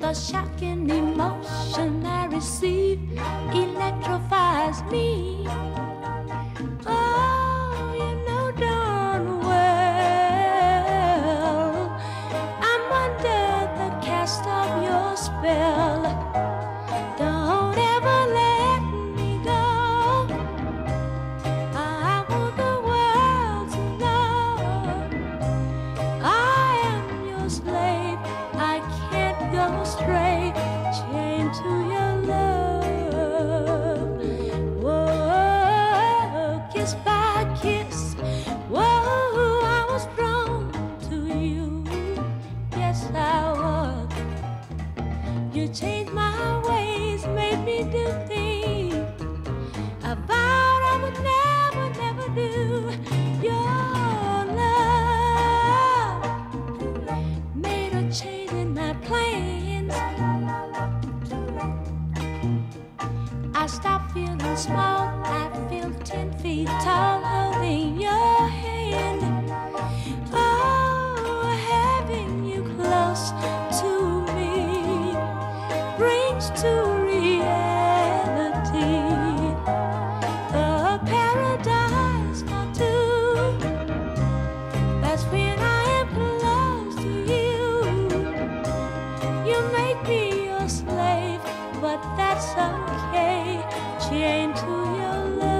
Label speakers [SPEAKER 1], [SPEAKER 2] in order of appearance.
[SPEAKER 1] The shocking emotion I receive electrifies me. Oh, You changed my ways, made me do things I vowed I would never, never do. Your love made a change in my plans. I stopped feeling small, I feel ten feet tall. be your slave, but that's okay. Chained to your love.